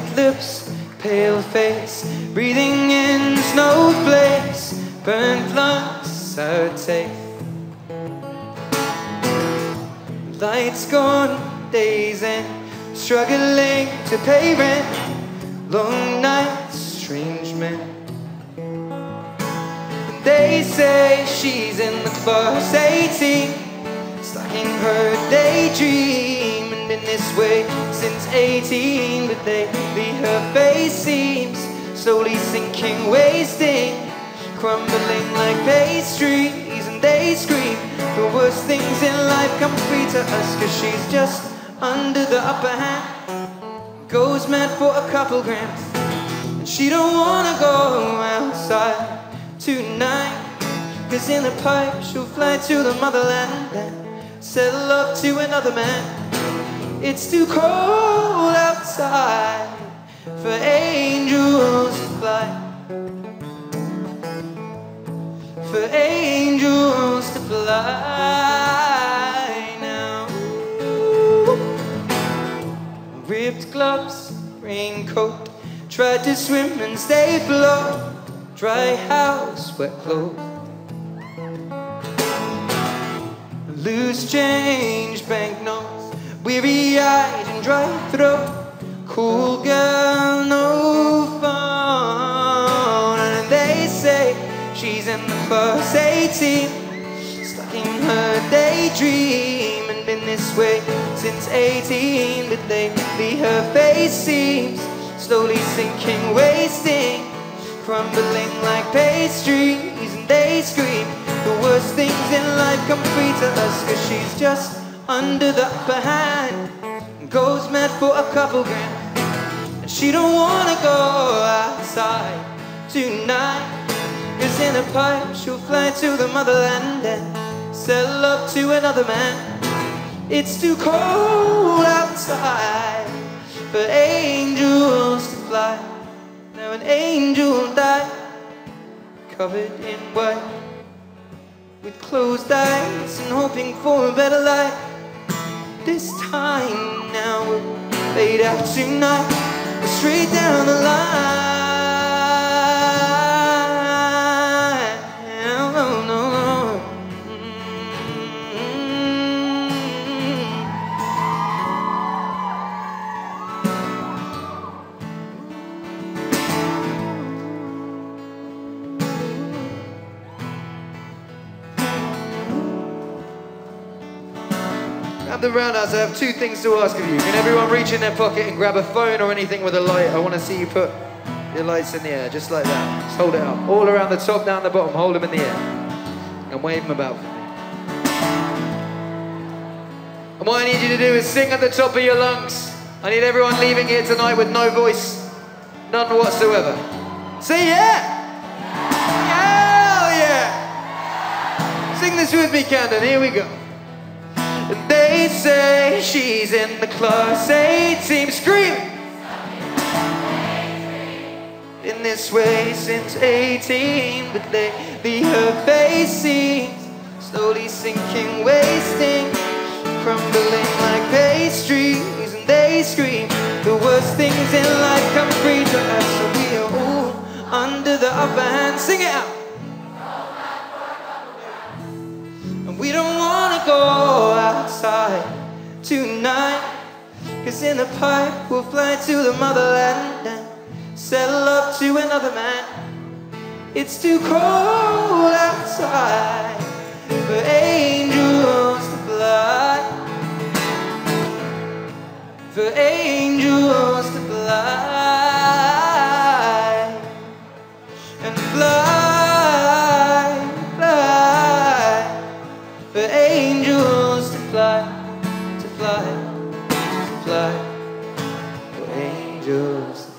White lips, pale face, breathing in snowflakes, burnt lungs, sour taste. Lights gone, days end, struggling to pay rent. Long nights, strange men. They say she's in the class A team, stuck in her daydream, this way since 18. But lately her face seems slowly sinking, wasting, crumbling like pastries, and they scream the worst things in life come free to us, cause she's just under the upper hand. Goes mad for a couple grams, and she don't wanna go outside tonight. Cause in a pipe she'll fly to the motherland and settle up to another man. It's too cold outside for angels to fly. For angels to fly now. Ripped gloves, raincoat, tried to swim and stay afloat. Dry house, wet clothes. Loose change, banknotes, weary eyed and dry throat. Cool girl, no phone. And they say she's in the class A team, stuck in her daydream. And been this way since 18, but lately her face seems slowly sinking, wasting crumbling like pastries, and they scream the worst things in life come free to us, cause she's just under the upper hand, and goes mad for a couple grams, and she don't wanna go outside tonight, cause in a pipe she'll fly to the motherland and sell up to another man. It's too cold outside for angels to fly. Now an angel died, covered in white, with closed eyes and hoping for a better life. This time now we'll fade out tonight, straight down the line. At the Roundhouse, I have two things to ask of you. Can everyone reach in their pocket and grab a phone or anything with a light? I want to see you put your lights in the air, just like that. Just hold it up. All around the top, down the bottom, hold them in the air. And wave them about for me. And what I need you to do is sing at the top of your lungs. I need everyone leaving here tonight with no voice. None whatsoever. Say yeah! Hell yeah! Sing this with me, Camden. Here we go. They say she's in the class A team screaming. In this way since 18, but lately her face seems slowly sinking, wasting, crumbling like pastries, and they scream the worst things in life come free to us, so we are all under the upper hand. Sing it out. Outside tonight. Cause in a pipe we'll fly to the motherland and settle up to another man. It's too cold outside fly, fly, for angels